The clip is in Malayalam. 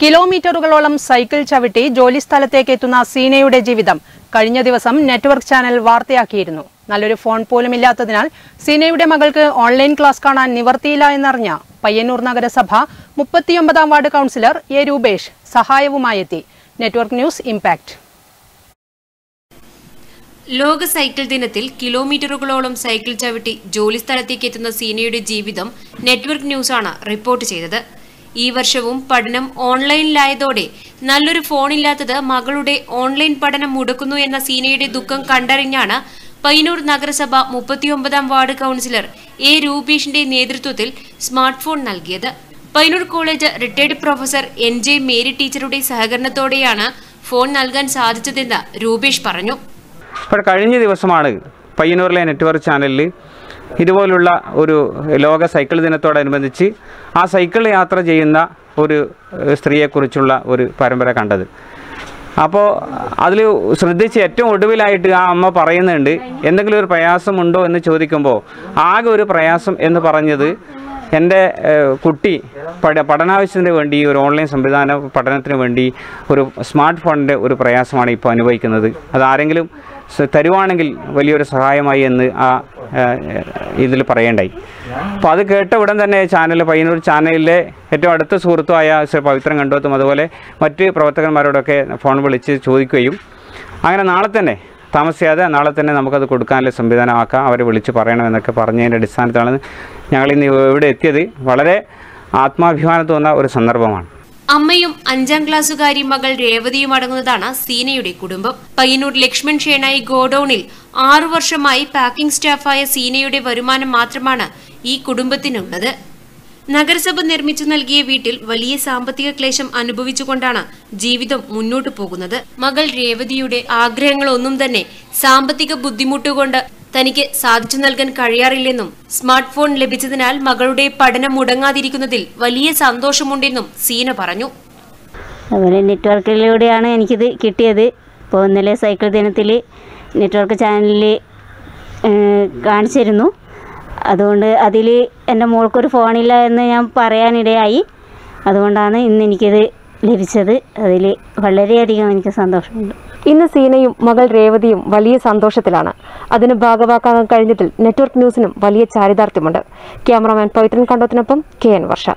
കിലോമീറ്ററുകളോളം സൈക്കിൾ ചവിട്ടി ജോലിസ്ഥലത്തേക്ക് എത്തുന്ന സീനയുടെ ജീവിതം കഴിഞ്ഞ ദിവസം നെറ്റ്വർക്ക് ചാനൽ വാർത്തയാക്കിയിരുന്നു. നല്ലൊരു ഫോൺ പോലും ഇല്ലാത്തതിനാൽ സീനയുടെ മകൾക്ക് ഓൺലൈൻ ക്ലാസ് കാണാൻ നിവർത്തിയില്ല എന്നറിഞ്ഞ പയ്യന്നൂർ നഗരസഭ മുപ്പത്തിയൊമ്പതാം ward councillor A Rupesh സഹായവുമായെത്തി. Network news impact. ലോക സൈക്കിൾ ദിനത്തിൽ കിലോമീറ്ററുകളോളം സൈക്കിൾ ചവിട്ടി ജോലിസ്ഥലത്തേക്ക് എത്തുന്ന സീനയുടെ ജീവിതം നെറ്റ്വർക്ക് ന്യൂസാണ് റിപ്പോർട്ട് ചെയ്തത്. ഈ വർഷവും പഠനം ഓൺലൈനിലായതോടെ നല്ലൊരു ഫോണില്ലാത്തത് മകളുടെ ഓൺലൈൻ പഠനം മുടക്കുന്നു എന്ന സീനയുടെ ദുഃഖം കണ്ടറിഞ്ഞാണ് പയ്യന്നൂർ നഗരസഭ മുപ്പത്തിയൊമ്പതാം വാർഡ് കൌൺസിലർ എ രൂപേഷിന്റെ നേതൃത്വത്തിൽ സ്മാർട്ട് ഫോൺ നൽകിയത്. Payyanur college retired professor N J Mary ടീച്ചറുടെ സഹകരണത്തോടെയാണ് ഫോൺ നൽകാൻ സാധിച്ചതെന്ന് രൂപേഷ് പറഞ്ഞു. കഴിഞ്ഞ ദിവസമാണ് പയ്യന്നൂരിലെ നെറ്റ്വർക്ക് ചാനലിൽ ഇതുപോലുള്ള ഒരു ലോക സൈക്കിൾ ദിനത്തോടനുബന്ധിച്ച് ആ സൈക്കിൾ യാത്ര ചെയ്യുന്ന ഒരു സ്ത്രീയെക്കുറിച്ചുള്ള ഒരു പരമ്പര കണ്ടത്. അപ്പോൾ അതിൽ ശ്രദ്ധിച്ച് ഏറ്റവും ഒടുവിലായിട്ട് ആ അമ്മ പറയുന്നുണ്ട് എന്തെങ്കിലും ഒരു പ്രയാസമുണ്ടോ എന്ന് ചോദിക്കുമ്പോൾ ആകെ ഒരു പ്രയാസം എന്ന് പറഞ്ഞത് എന്റെ കുട്ടി പഠ പഠനാവശ്യത്തിന് വേണ്ടി ഒരു ഓൺലൈൻ സംവിധാന പഠനത്തിന് വേണ്ടി ഒരു സ്മാർട്ട് ഫോണിന്റെ ഒരു പ്രയാസമാണ് ഇപ്പോൾ അനുഭവിക്കുന്നത്. അത് ആരെങ്കിലും തരുവാണെങ്കിൽ വലിയൊരു സഹായമായി എന്ന് ആ ഇതിൽ പറയേണ്ടായി. അപ്പോൾ അത് കേട്ട ഉടൻ തന്നെ ചാനൽ പയ്യന്നൂർ ചാനലിലെ ഏറ്റവും അടുത്ത സുഹൃത്തുമായ ശ്രീ പവിത്രൻ കണ്ടോത്തും അതുപോലെ മറ്റ് പ്രവർത്തകന്മാരോടൊക്കെ ഫോൺ വിളിച്ച് ചോദിക്കുകയും അങ്ങനെ നാളെ തന്നെ താമസിയാതെ നാളെ തന്നെ നമുക്കത് കൊടുക്കാനുള്ള സംവിധാനമാക്കാം അവരെ വിളിച്ച് പറയണമെന്നൊക്കെ പറഞ്ഞതിന്റെ അടിസ്ഥാനത്തിലാണ് ഞങ്ങൾ ഇന്ന് ഇവിടെ എത്തിയത്. വളരെ ആത്മാഭിമാനം തോന്നുന്ന ഒരു സന്ദർഭമാണ്. അമ്മയും അഞ്ചാം ക്ലാസ്സുകാരി മകൾ രേവതിയും അടങ്ങുന്നതാണ് സീനയുടെ കുടുംബം. പയ്യന്നൂർ ലക്ഷ്മൺ ഷേണായി ഗോഡൌണിൽ ആറു വർഷമായി പാക്കിംഗ് സ്റ്റാഫായ സീനയുടെ വരുമാനം മാത്രമാണ് ഈ കുടുംബത്തിനുള്ളത്. നഗരസഭ നിർമ്മിച്ചു നൽകിയ വീട്ടിൽ വലിയ സാമ്പത്തിക ക്ലേശം അനുഭവിച്ചുകൊണ്ടാണ് ജീവിതം മുന്നോട്ടു പോകുന്നത്. മകൾ രേവതിയുടെ ആഗ്രഹങ്ങളൊന്നും തന്നെ സാമ്പത്തിക ബുദ്ധിമുട്ടുകൊണ്ട് തനിക്ക് സാധിച്ചു നൽകാൻ കഴിയാറില്ലെന്നും സ്മാർട്ട് ഫോൺ ലഭിച്ചതിനാൽ മകളുടെ പഠനം മുടങ്ങാതിരിക്കുന്നതിൽ വലിയ സന്തോഷമുണ്ടെന്നും സീന പറഞ്ഞു. അതുപോലെ നെറ്റ്വർക്കിലൂടെയാണ് എനിക്കിത് കിട്ടിയത്. ഇപ്പോൾ ഇന്നലെ സൈക്കിൾ ദിനത്തിൽ നെറ്റ്വർക്ക് ചാനലിൽ കാണിച്ചിരുന്നു. അതുകൊണ്ട് അതിൽ എന്റെ മോൾക്കൊരു ഫോണില്ല എന്ന് ഞാൻ പറയാനിടയായി. അതുകൊണ്ടാണ് ഇന്ന് എനിക്കിത് ലഭിച്ചത്. അതിൽ വളരെയധികം എനിക്ക് സന്തോഷമുണ്ട്. ഇന്ന് സീനയും മകൾ രേവതിയും വലിയ സന്തോഷത്തിലാണ്. അതിന് ഭാഗവാക്കാൻ കഴിഞ്ഞതിൽ നെറ്റ്വർക്ക് ന്യൂസിനും വലിയ ചാരിതാർത്ഥ്യമുണ്ട്. ക്യാമറമാൻ പവിത്രൻ കണ്ടോത്തിനൊപ്പം കെ എൻ വർഷ.